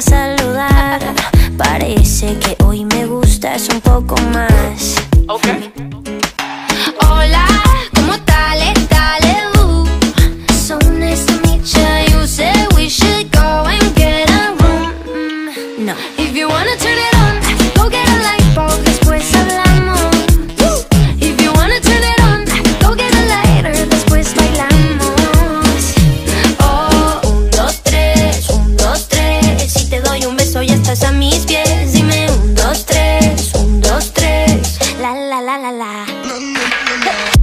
saludar. Parece que hoy me gustas un poco más. Hola, ¿cómo tal? Dale, uh. So nice to meet you. You said we should go and get a room. No. If you wanna turn it mis pies. Dime un, dos, tres, un, dos, tres. La, la, la, la, la.